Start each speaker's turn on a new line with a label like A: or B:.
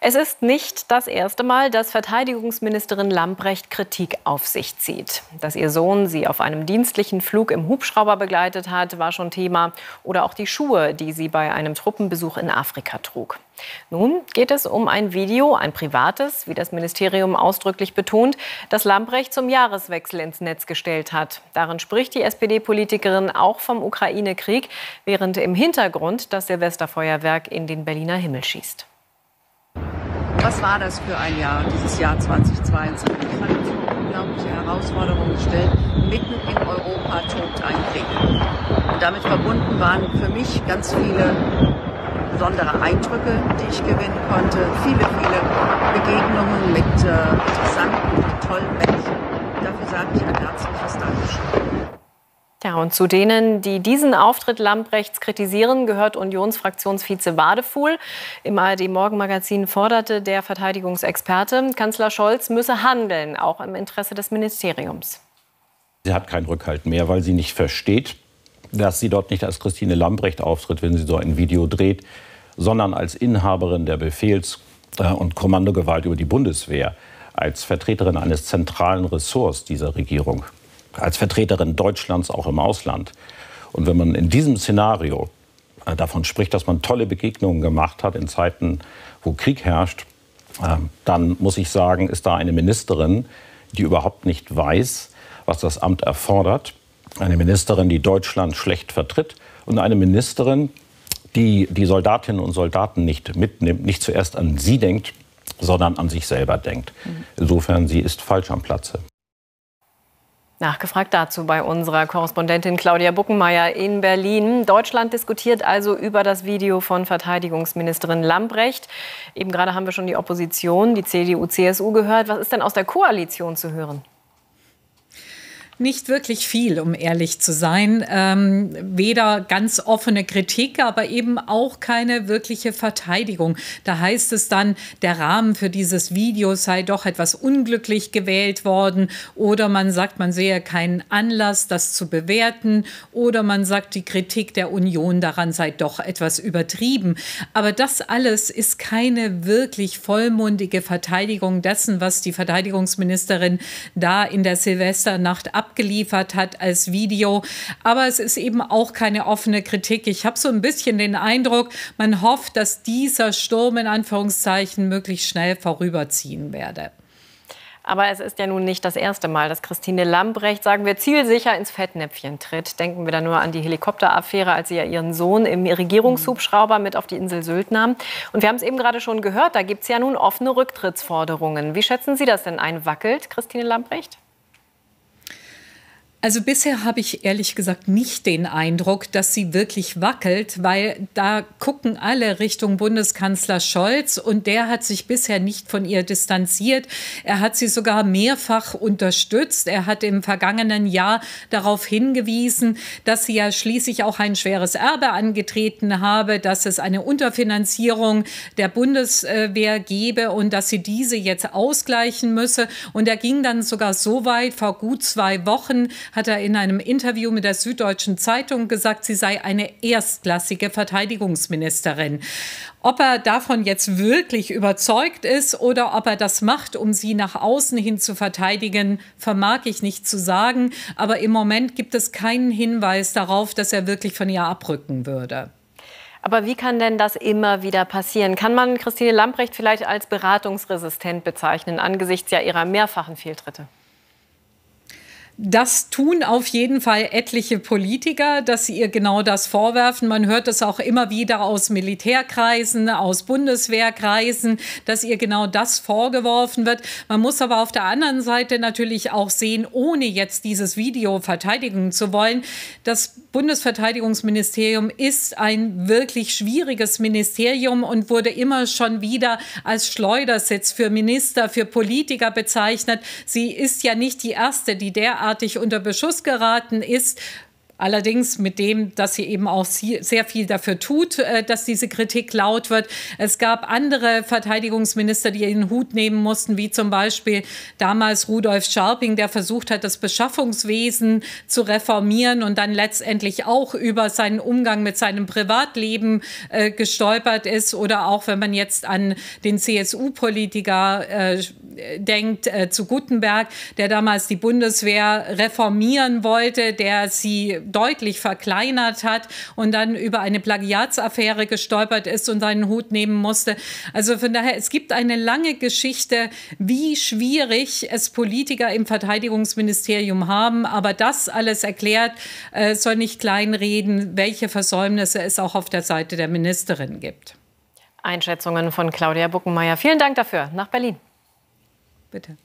A: Es ist nicht das erste Mal, dass Verteidigungsministerin Lambrecht Kritik auf sich zieht. Dass ihr Sohn sie auf einem dienstlichen Flug im Hubschrauber begleitet hat, war schon Thema. Oder auch die Schuhe, die sie bei einem Truppenbesuch in Afrika trug. Nun geht es um ein Video, ein privates, wie das Ministerium ausdrücklich betont, das Lambrecht zum Jahreswechsel ins Netz gestellt hat. Darin spricht die SPD-Politikerin auch vom Ukraine-Krieg, während im Hintergrund das Silvesterfeuerwerk in den Berliner Himmel schießt.
B: Was war das für ein Jahr, dieses Jahr 2022? Es hat uns vor unglaubliche Herausforderungen gestellt. Mitten in Europa tobt ein Krieg. Und damit verbunden waren für mich ganz viele besondere Eindrücke, die ich gewinnen konnte. Viele, viele Begegnungen mit äh, interessanten, tollen Menschen. Dafür sage ich ein herzliches Dankeschön.
A: Ja, und zu denen, die diesen Auftritt Lamprechts kritisieren, gehört Unionsfraktionsvize Wadefuhl. Im ARD-Morgenmagazin forderte der Verteidigungsexperte, Kanzler Scholz müsse handeln, auch im Interesse des Ministeriums.
C: Sie hat keinen Rückhalt mehr, weil sie nicht versteht, dass sie dort nicht als Christine Lambrecht auftritt, wenn sie so ein Video dreht, sondern als Inhaberin der Befehls- äh, und Kommandogewalt über die Bundeswehr, als Vertreterin eines zentralen Ressorts dieser Regierung als Vertreterin Deutschlands auch im Ausland. Und wenn man in diesem Szenario äh, davon spricht, dass man tolle Begegnungen gemacht hat in Zeiten, wo Krieg herrscht, äh, dann muss ich sagen, ist da eine Ministerin, die überhaupt nicht weiß, was das Amt erfordert. Eine Ministerin, die Deutschland schlecht vertritt und eine Ministerin, die die Soldatinnen und Soldaten nicht mitnimmt, nicht zuerst an sie denkt, sondern an sich selber denkt. Mhm. Insofern, sie ist falsch am Platze.
A: Nachgefragt dazu bei unserer Korrespondentin Claudia Buckenmeier in Berlin. Deutschland diskutiert also über das Video von Verteidigungsministerin Lambrecht. Eben gerade haben wir schon die Opposition, die CDU, CSU gehört. Was ist denn aus der Koalition zu hören?
D: Nicht wirklich viel, um ehrlich zu sein. Ähm, weder ganz offene Kritik, aber eben auch keine wirkliche Verteidigung. Da heißt es dann, der Rahmen für dieses Video sei doch etwas unglücklich gewählt worden. Oder man sagt, man sehe keinen Anlass, das zu bewerten. Oder man sagt, die Kritik der Union daran sei doch etwas übertrieben. Aber das alles ist keine wirklich vollmundige Verteidigung dessen, was die Verteidigungsministerin da in der Silvesternacht ab abgeliefert hat als Video. Aber es ist eben auch keine offene Kritik. Ich habe so ein bisschen den Eindruck, man hofft, dass dieser Sturm in Anführungszeichen möglichst schnell vorüberziehen werde.
A: Aber es ist ja nun nicht das erste Mal, dass Christine Lambrecht, sagen wir, zielsicher ins Fettnäpfchen tritt. Denken wir da nur an die Helikopteraffäre, als sie ja ihren Sohn im Regierungshubschrauber mit auf die Insel Sylt nahm. Und wir haben es eben gerade schon gehört, da gibt es ja nun offene Rücktrittsforderungen. Wie schätzen Sie das denn ein? Wackelt Christine Lambrecht?
D: Also bisher habe ich ehrlich gesagt nicht den Eindruck, dass sie wirklich wackelt, weil da gucken alle Richtung Bundeskanzler Scholz und der hat sich bisher nicht von ihr distanziert. Er hat sie sogar mehrfach unterstützt. Er hat im vergangenen Jahr darauf hingewiesen, dass sie ja schließlich auch ein schweres Erbe angetreten habe, dass es eine Unterfinanzierung der Bundeswehr gebe und dass sie diese jetzt ausgleichen müsse. Und er ging dann sogar so weit vor gut zwei Wochen, hat er in einem Interview mit der Süddeutschen Zeitung gesagt, sie sei eine erstklassige Verteidigungsministerin. Ob er davon jetzt wirklich überzeugt ist oder ob er das macht, um sie nach außen hin zu verteidigen, vermag ich nicht zu sagen. Aber im Moment gibt es keinen Hinweis darauf, dass er wirklich von ihr abrücken würde.
A: Aber wie kann denn das immer wieder passieren? Kann man Christine Lamprecht vielleicht als beratungsresistent bezeichnen, angesichts ja ihrer mehrfachen Fehltritte?
D: Das tun auf jeden Fall etliche Politiker, dass sie ihr genau das vorwerfen. Man hört es auch immer wieder aus Militärkreisen, aus Bundeswehrkreisen, dass ihr genau das vorgeworfen wird. Man muss aber auf der anderen Seite natürlich auch sehen, ohne jetzt dieses Video verteidigen zu wollen, das Bundesverteidigungsministerium ist ein wirklich schwieriges Ministerium und wurde immer schon wieder als Schleudersitz für Minister, für Politiker bezeichnet. Sie ist ja nicht die erste, die derart derartig unter Beschuss geraten ist Allerdings mit dem, dass sie eben auch sehr viel dafür tut, äh, dass diese Kritik laut wird. Es gab andere Verteidigungsminister, die ihren Hut nehmen mussten, wie zum Beispiel damals Rudolf Scharping, der versucht hat, das Beschaffungswesen zu reformieren und dann letztendlich auch über seinen Umgang mit seinem Privatleben äh, gestolpert ist. Oder auch, wenn man jetzt an den CSU-Politiker äh, denkt, äh, zu Gutenberg, der damals die Bundeswehr reformieren wollte, der sie deutlich verkleinert hat und dann über eine Plagiatsaffäre gestolpert ist und seinen Hut nehmen musste. Also von daher, es gibt eine lange Geschichte, wie schwierig es Politiker im Verteidigungsministerium haben. Aber das alles erklärt, äh, soll nicht kleinreden, welche Versäumnisse es auch auf der Seite der Ministerin gibt.
A: Einschätzungen von Claudia Buckenmeier. Vielen Dank dafür. Nach Berlin.
D: Bitte.